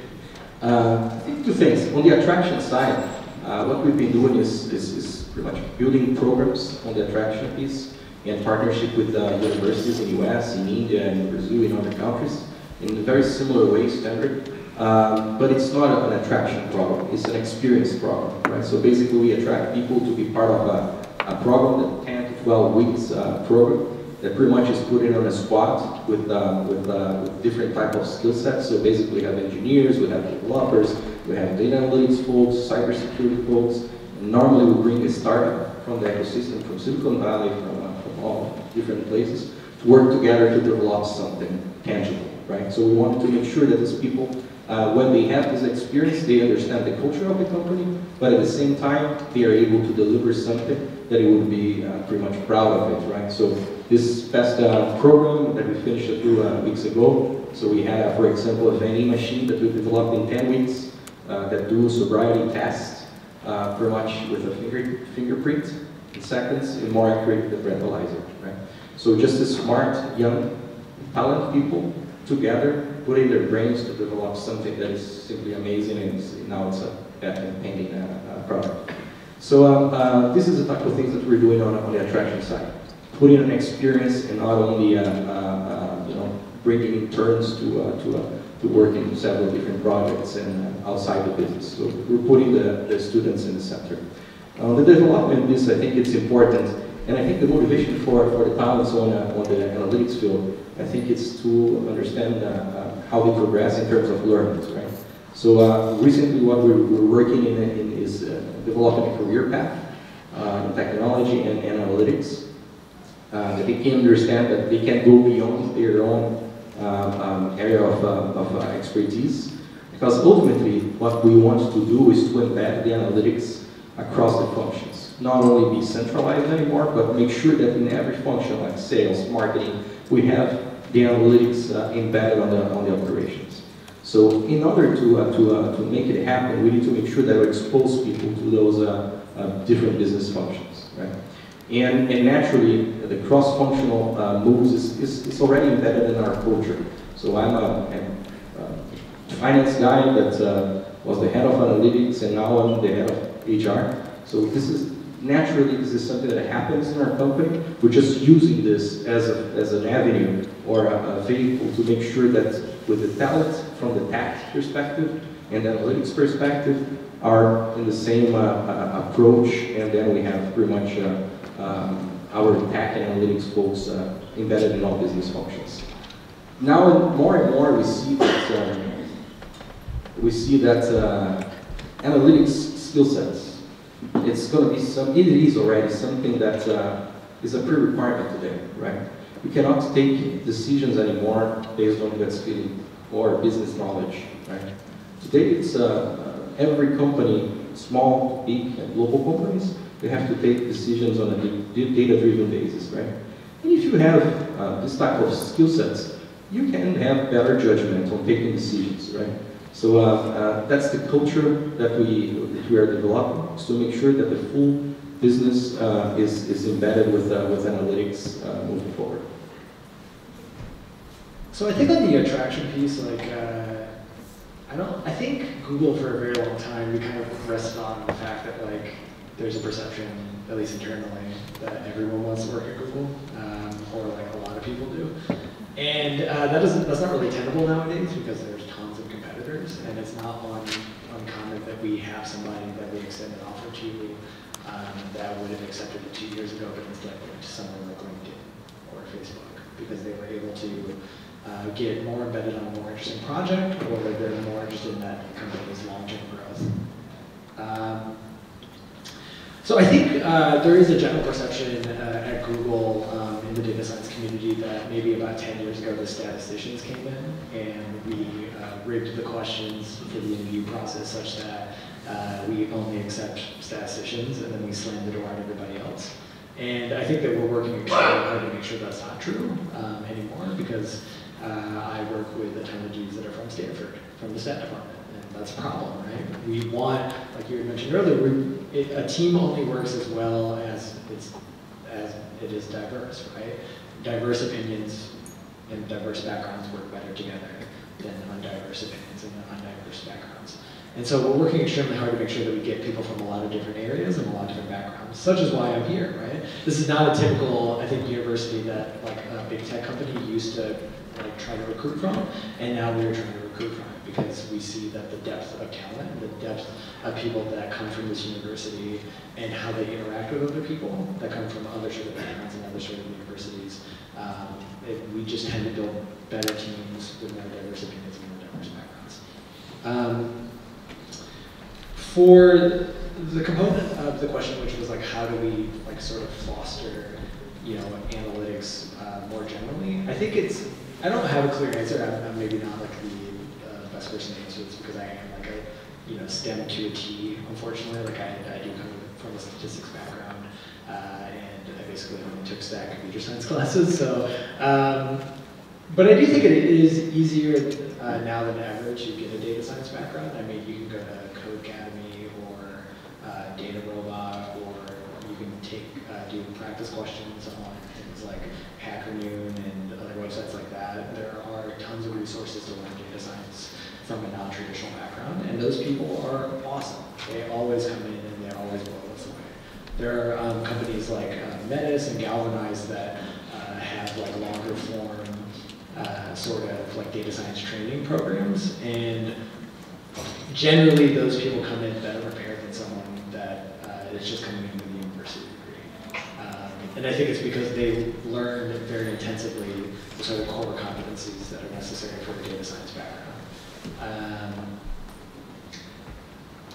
Uh, I think two things. On the attraction side, uh, what we've been doing is, is, is pretty much building programs on the attraction piece in partnership with uh, universities in the US, in India, in Brazil, in other countries, in a very similar way, standard. Um, but it's not an attraction program, it's an experience program, right? So basically we attract people to be part of a, a program, that 10 to 12 weeks uh, program, that pretty much is put in on a spot with, uh, with, uh, with different type of skill sets. So basically we have engineers, we have developers, we have data analytics folks, cybersecurity folks, and normally we bring a startup from the ecosystem, from Silicon Valley, from, uh, from all different places, to work together to develop something tangible, right? So we wanted to make sure that these people, uh, when they have this experience, they understand the culture of the company, but at the same time, they are able to deliver something that they would be uh, pretty much proud of it, right? So this past uh, program that we finished a few uh, weeks ago, so we had, uh, for example, a vending machine that we developed in 10 weeks uh, that do sobriety tests, uh, pretty much with a finger, fingerprint in seconds and more accurate than breathalyzer, right? So just a smart, young, talented people together, putting their brains to develop something that is simply amazing, and now it's a patent pending uh, product. So um, uh, this is the type of things that we're doing on, on the attraction side. Putting an experience and not only, uh, uh, you know, bringing interns to, uh, to, uh, to work in several different projects and uh, outside the business. So we're putting the, the students in the center. Uh, the development piece, I think it's important. And I think the motivation for, for the talents on, uh, on the analytics field, I think it's to understand uh, uh, how they progress in terms of learning, right? So uh, recently what we're, we're working in, in is uh, developing a career path uh, in technology and analytics. Uh, that they can understand that they can go beyond their own um, um, area of, uh, of uh, expertise. Because ultimately, what we want to do is to embed the analytics across the functions. Not only be centralized anymore, but make sure that in every function, like sales, marketing, we have the analytics uh, embedded on the, on the operations. So in order to, uh, to, uh, to make it happen, we need to make sure that we expose people to those uh, different business functions, right? And, and naturally, the cross-functional uh, moves is, is, is already embedded in our culture. So I'm a, a finance guy that uh, was the head of analytics and now I'm the head of HR. So this is, naturally, this is something that happens in our company. We're just using this as, a, as an avenue or a, a vehicle to make sure that with the talent from the tax perspective and the analytics perspective are in the same uh, uh, approach and then we have pretty much uh, um, our tech analytics folks uh, embedded in all business functions. Now, more and more, we see that um, we see that uh, analytics skill sets. It's going to be some. It is already something that uh, is a pre-requirement today, right? You cannot take decisions anymore based on gut feeling or business knowledge, right? Today, it's uh, every company, small, big, and global companies, they have to take decisions on a data-driven basis, right? And if you have uh, this type of skill sets, you can have better judgment on taking decisions, right? So uh, uh, that's the culture that we, that we are developing, is to make sure that the full business uh, is, is embedded with, uh, with analytics uh, moving forward. So I think on the attraction piece, like, I don't, I think Google for a very long time, we kind of rested on the fact that like, there's a perception, at least internally, that everyone wants to work at Google, um, or like a lot of people do. And uh, that doesn't, that's not really tenable nowadays because there's tons of competitors, and it's not un, uncommon that we have somebody that we extend an offer to um, that would have accepted it two years ago, but instead went to someone like LinkedIn or Facebook because they were able to uh, get more embedded on a more interesting project, or they're more interested in that company's long-term growth. Um, so I think uh, there is a general perception uh, at Google um, in the data science community that maybe about 10 years ago the statisticians came in and we uh, rigged the questions for the interview process such that uh, we only accept statisticians and then we slam the door on everybody else. And I think that we're working extremely hard to make sure that's not true um, anymore because uh, I work with a ton of dudes that are from Stanford, from the stat department that's a problem, right? We want, like you had mentioned earlier, we, it, a team only works as well as it's as it is diverse, right? Diverse opinions and diverse backgrounds work better together than undiverse opinions and undiverse backgrounds. And so we're working extremely hard to make sure that we get people from a lot of different areas and a lot of different backgrounds, such as why I'm here, right? This is not a typical, I think, university that like a big tech company used to like try to recruit from, and now we're trying to recruit from because we see that the depth of talent, the depth of people that come from this university and how they interact with other people that come from other sort of backgrounds and other sort of universities, um, we just tend to build better teams with more diverse opinions and more diverse backgrounds. Um, for the component of the question, which was like, how do we like sort of foster, you know, analytics uh, more generally? I think it's, I don't have a clear answer. I'm, I'm maybe not like the best person to answer this because I am like a, you know, STEM to a T, unfortunately. Like I, I do come from a statistics background, uh, and I basically only took stat computer science classes. So, um, but I do think it is easier uh, now than ever to get a data science background. I mean, you can go to Codecademy or uh, Data Robot, or you can take uh, do practice questions on things like Hacker Noon and other websites like that. There are tons of resources to learn data science from a non-traditional background, and those people are awesome. They always come in and they always blow us away. There are um, companies like uh, Metis and Galvanize that uh, have like longer form uh, sort of like data science training programs, and generally those people come in better prepared than someone that uh, is just coming in with a university degree. Um, and I think it's because they learn very intensively the sort of core competencies that are necessary for a data science background. Um,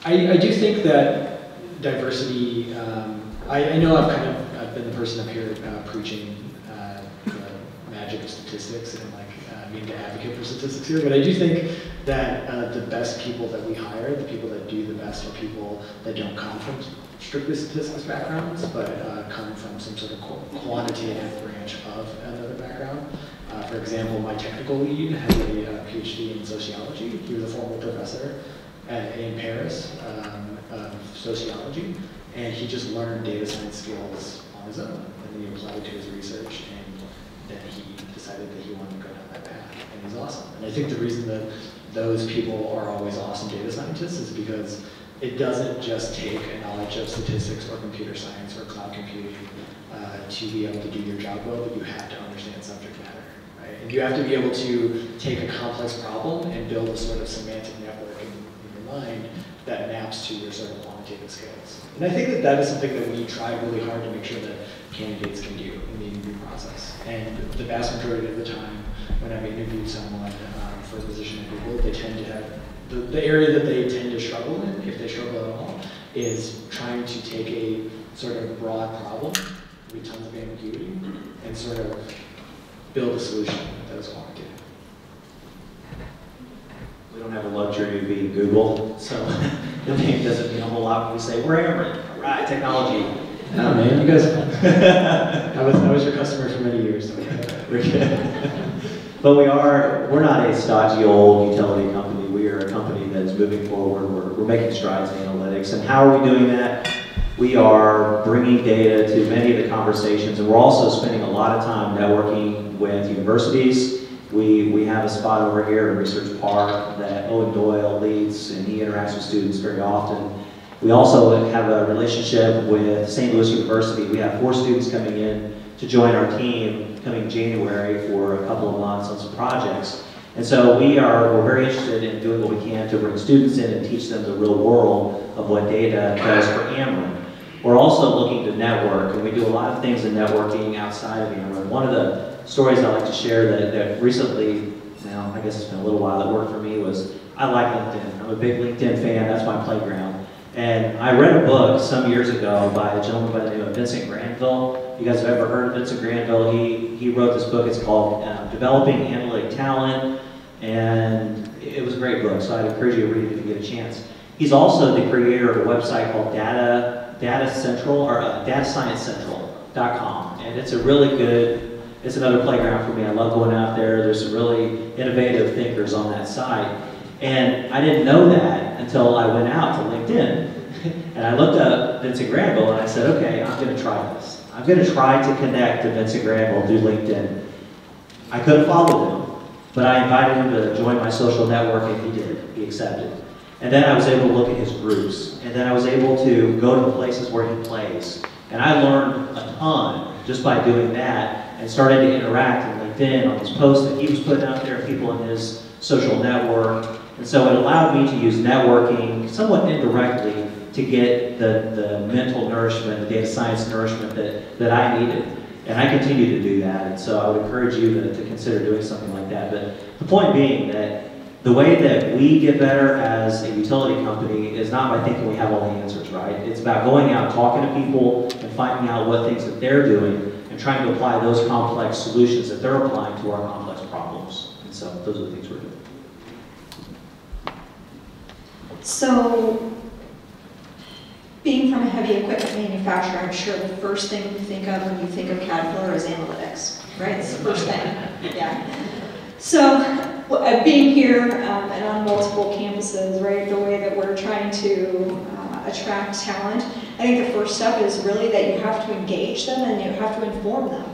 I, I do think that diversity, um, I, I, know I've kind of I've been the person up here uh, preaching uh, the magic of statistics and like uh, being the advocate for statistics here, but I do think that uh, the best people that we hire, the people that do the best are people that don't come from strictly statistics backgrounds, but uh, come from some sort of quantitative branch of another background. Uh, for example, my technical lead has a uh, PhD in sociology. He was a former professor at, in Paris um, of sociology, and he just learned data science skills on his own, and then he applied to his research, and then he decided that he wanted to go down that path, and he's awesome. And I think the reason that those people are always awesome data scientists is because it doesn't just take a knowledge of statistics or computer science or cloud computing uh, to be able to do your job well, but you have to understand subject matter. Right? And you have to be able to take a complex problem and build a sort of semantic network in, in your mind that maps to your sort of quantitative skills. And I think that that is something that we try really hard to make sure that candidates can do in the interview process. And the vast majority of the time, when I've interviewed someone um, for a position at Google, they tend to have, the, the area that they tend to struggle in, if they struggle at all, is trying to take a sort of broad problem with tons of ambiguity and sort of build a solution that is quantitative. We don't have the luxury of being Google, so the name doesn't mean a whole lot when we say, we're Ameren, all right, technology. Oh man, you guys, I was, I was your customer for many years. so- We're good. But we are, we're not a stodgy old utility company. We are a company that's moving forward. We're, we're making strides in analytics. And how are we doing that? We are bringing data to many of the conversations, and we're also spending a lot of time networking with universities. We, we have a spot over here in Research Park that Owen Doyle leads, and he interacts with students very often. We also have a relationship with St. Louis University. We have four students coming in to join our team coming January for a couple of months on some projects. And so we are, we're very interested in doing what we can to bring students in and teach them the real world of what data does for Ameren. We're also looking to network, and we do a lot of things in networking outside of Ameren. One of the stories I like to share that, that recently, now I guess it's been a little while, that worked for me was I like LinkedIn. I'm a big LinkedIn fan. That's my playground. And I read a book some years ago by a gentleman by the name of Vincent Granville. You guys have ever heard of Vincent Granville? He, he wrote this book. It's called uh, Developing Analytic Talent. And it was a great book, so I'd encourage you to read it if you get a chance. He's also the creator of a website called Data, Data Central, or uh, datasciencecentral.com. And it's a really good, it's another playground for me. I love going out there. There's some really innovative thinkers on that site. And I didn't know that until I went out to LinkedIn. and I looked up Vincent Granville and I said, okay, I'm going to try this. I'm going to try to connect to Vincent Granville through LinkedIn. I could have followed him, but I invited him to join my social network and he did. He accepted. And then I was able to look at his groups. And then I was able to go to the places where he plays. And I learned a ton just by doing that and started to interact in LinkedIn on these posts that he was putting out there, people in his social network. And so it allowed me to use networking somewhat indirectly to get the, the mental nourishment, the data science nourishment that, that I needed. And I continue to do that. And so I would encourage you to, to consider doing something like that. But the point being that the way that we get better as a utility company is not by thinking we have all the answers, right? It's about going out, talking to people, and finding out what things that they're doing, and trying to apply those complex solutions that they're applying to our complex problems. And so those are the things we're doing. So, being from a heavy equipment manufacturer, I'm sure the first thing you think of when you think of Caterpillar is analytics, right? It's the first thing, yeah. So, being here um, and on multiple campuses, right, the way that we're trying to uh, attract talent, I think the first step is really that you have to engage them and you have to inform them.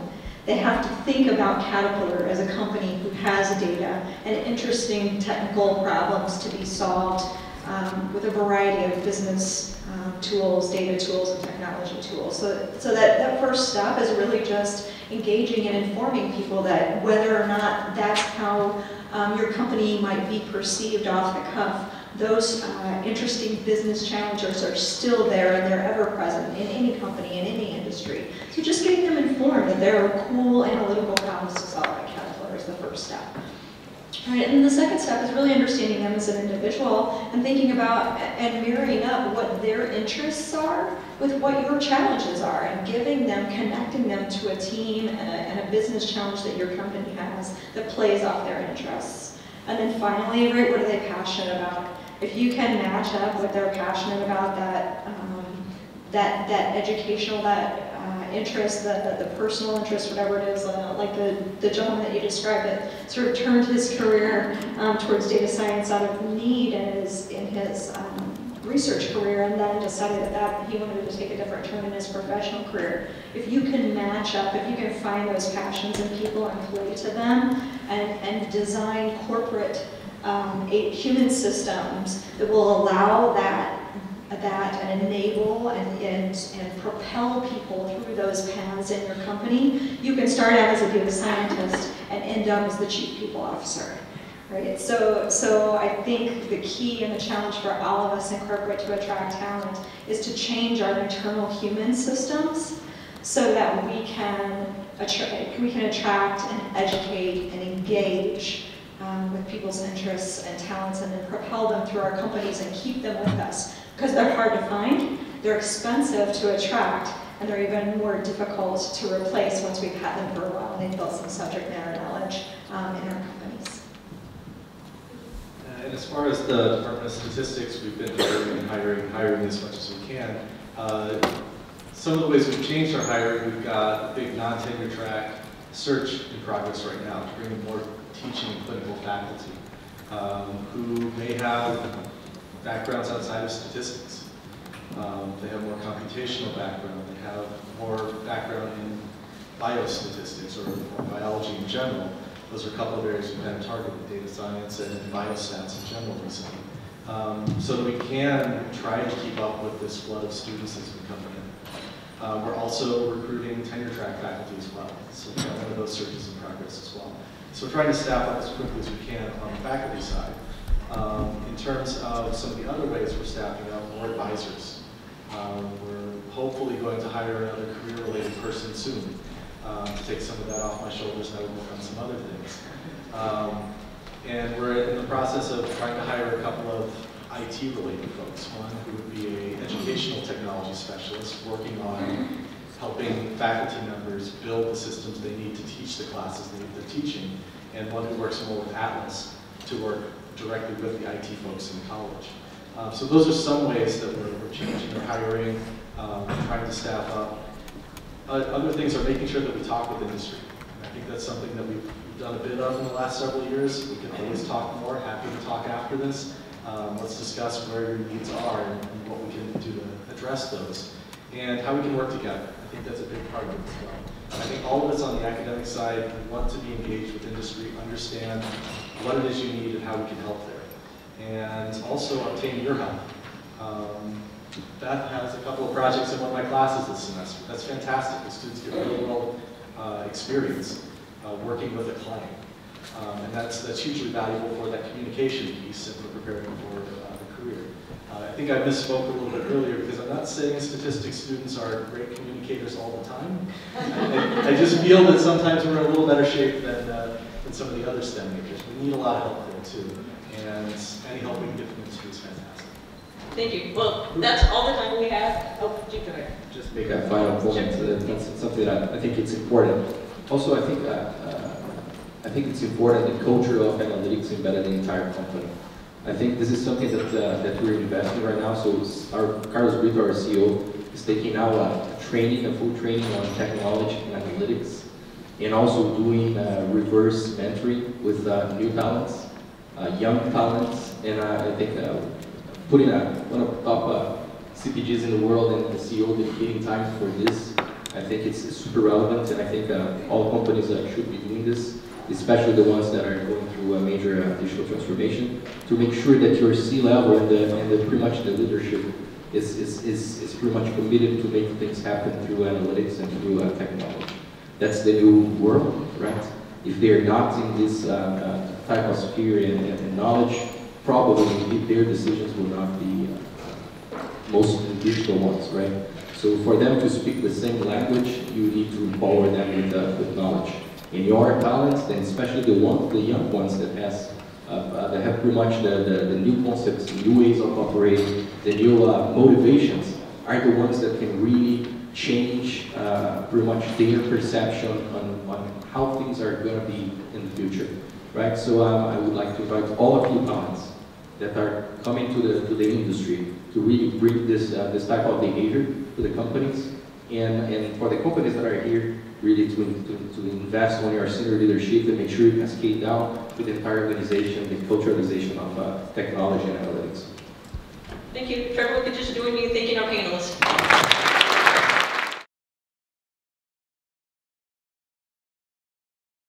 They have to think about Caterpillar as a company who has data and interesting technical problems to be solved um, with a variety of business um, tools, data tools, and technology tools. So, so that, that first step is really just engaging and informing people that whether or not that's how um, your company might be perceived off the cuff, those uh, interesting business challenges are still there and they're ever present in any company, in any industry. So just getting them informed that there are cool analytical problems to solve at Caterpillar is the first step. Right, and the second step is really understanding them as an individual and thinking about and mirroring up what their interests are with what your challenges are and giving them, connecting them to a team and a, and a business challenge that your company has that plays off their interests. And then finally, right, what are they passionate about? If you can match up what they're passionate about, that um, that that educational, that interest, the, the personal interest, whatever it is, uh, like the, the gentleman that you described that sort of turned his career um, towards data science out of need in his, in his um, research career and then decided that, that he wanted to take a different turn in his professional career. If you can match up, if you can find those passions in people and play to them and, and design corporate um, human systems that will allow that that and enable and, and, and propel people through those paths in your company, you can start out as a data scientist and end up as the chief people officer. Right, so, so I think the key and the challenge for all of us in corporate to attract talent is to change our internal human systems so that we can, we can attract and educate and engage um, with people's interests and talents and then propel them through our companies and keep them with us. Because they're hard to find, they're expensive to attract, and they're even more difficult to replace once we've had them for a while and they've built some subject matter knowledge um, in our companies. And as far as the Department of Statistics, we've been hiring and hiring, hiring as much as we can. Uh, Some of the ways we've changed our hiring, we've got a big non-tenure track search in progress right now to bring in more teaching and clinical faculty um, who may have backgrounds outside of statistics. Um, They have more computational background, they have more background in biostatistics or or biology in general. Those are a couple of areas we've had targeted, data science and biostats in general recently. Um, So that we can try to keep up with this flood of students as we come in. Uh, We're also recruiting tenure track faculty as well, so we've got one of those searches in progress as well. So we're trying to staff up as quickly as we can on the faculty side. Um, In terms of some of the other ways we're staffing up, more advisors. Um, We're hopefully going to hire another career-related person soon um, to take some of that off my shoulders and I will work on some other things. Um, And we're in the process of trying to hire a couple of IT-related folks. One who would be a educational technology specialist working on helping faculty members build the systems they need to teach the classes they- they're teaching, and one who works more with Atlas to work directly with the IT folks in college. Um, So those are some ways that we're we're changing our hiring, um, trying to staff up. Uh, Other things are making sure that we talk with industry. I think that's something that we've done a bit of in the last several years. We can always talk more, happy to talk after this. Um, Let's discuss where your needs are and and what we can do to address those, and how we can work together. I think that's a big part of it as well. I think all of us on the academic side want to be engaged with industry, understand what it is you need and how we can help there. And also obtain your help. Um, Beth has a couple of projects in one of my classes this semester. That's fantastic. The students get real world uh, experience uh, working with a client. Um, and that's, that's hugely valuable for that communication piece and for preparing for uh, the career. Uh, I think I misspoke a little bit earlier because I'm not saying statistics students are great communicators all the time. I, I just feel that sometimes we're in a little better shape than, than some of the other STEM majors. We need a lot of help there too. And any help we can get from industry is fantastic. Thank you. Well, that's all the time we have. Oh, go ahead. Just make a final point, uh, that's something that I think it's important. Also, I think, uh, uh, I think it's important the culture of analytics embedded in the entire company. I think this is something that, uh, that we're investing right now, so our, Carlos Brito, our CEO, is taking now a training, a full training on technology and analytics, and also doing uh, reverse mentoring with uh, new talents, uh, young talents, and uh, I think uh, putting one of the top CPGs in the world and the CEO dedicating time for this, I think it's super relevant, and I think all companies should be doing this, especially the ones that are going through a major digital transformation, to make sure that your C-level and, the, and the, pretty much the leadership is, is, is, is pretty much committed to making things happen through analytics and through technology. That's the new world, right? If they're not in this uh, uh, type of sphere and, and knowledge, probably their decisions will not be uh, most digital ones, right? So for them to speak the same language, you need to empower them with, uh, with knowledge. And your talents, and especially the ones, the young ones that has, uh, uh, that have pretty much the, the, the new concepts, new ways of operating, the new uh, motivations, are the ones that can really change uh, pretty much their perception on, on how things are going to be in the future, right? So um, I would like to invite all of you talents that are coming to the, to the industry to really bring this, uh, this type of behavior to the companies and, and for the companies that are here really to, to, to invest on your senior leadership and make sure you cascade down to the entire organization, the culturalization of uh, technology and analytics. Thank you. Trevor, we could just join you thanking our panelists.